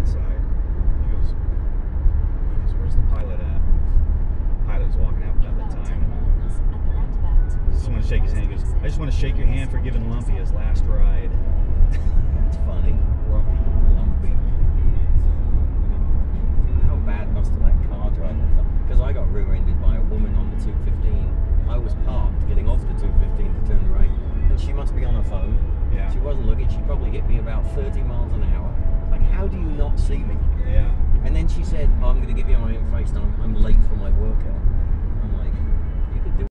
inside. He goes, he goes, where's the pilot at? Pilot was walking out about that time. And just want to shake his hand. He goes, I just want to shake your hand for giving Lumpy his last ride. It's funny. Lumpy. Lumpy. How bad must have that car driver felt? Because I got rear-ended by a woman on the 215. I was parked, getting off the 215 to turn right, and she must be on her phone. Yeah. She wasn't looking. She probably hit me about 30 miles do